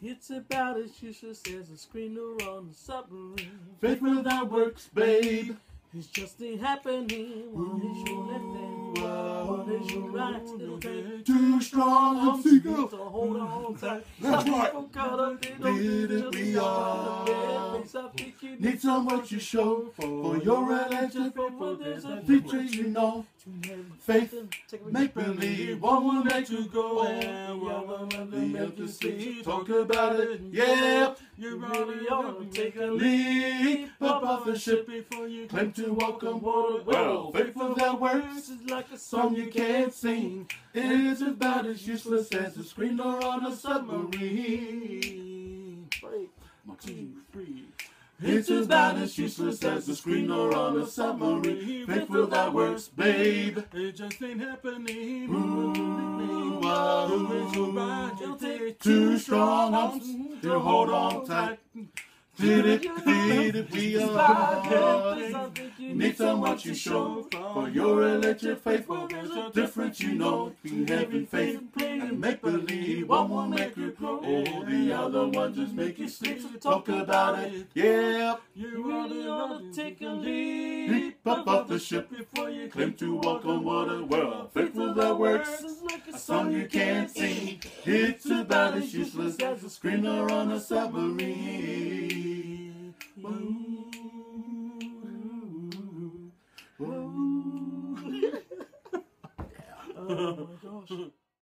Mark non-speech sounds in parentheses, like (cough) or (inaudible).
It's about as useless as a screen door on a submarine. Faith without works, babe. It's just ain't happening. One is your left hand, one is your right. It'll take Too strong, I'm to single. hold on tight. That's right. people caught up, they don't Did it we stop all? the bad face. I think you Need someone to show for your religion. For there's a Feature you know. Faith, Make believe, one will make you go oh, and one will you see. Talk about it, yeah. You really ought to take a leap up off the ship. before you Claim to walk on water. Well, faithful that works. Is like a Song you can't sing. It's about as useless as a screen door on a submarine. One, two, three. It's about as useless as a screen door on a submarine. Faithful that works, babe. It just ain't happening. Ooh, wow. Who is your right? It'll take Too strong arms to hold on tight. Did it, did it, we are. Need someone to show for your electric faith. For there's a difference you know between having faith and make believe. One will make you grow, oh, the other one just make you sleep. So talk about it, yeah. You really ought to take a leap Leap up off the ship before you Claim to walk on water, well, faithful that works. It's like A song you can't sing. It's about as useless as a screen door on a submarine. Ooh. Ooh. (laughs) Oh my gosh.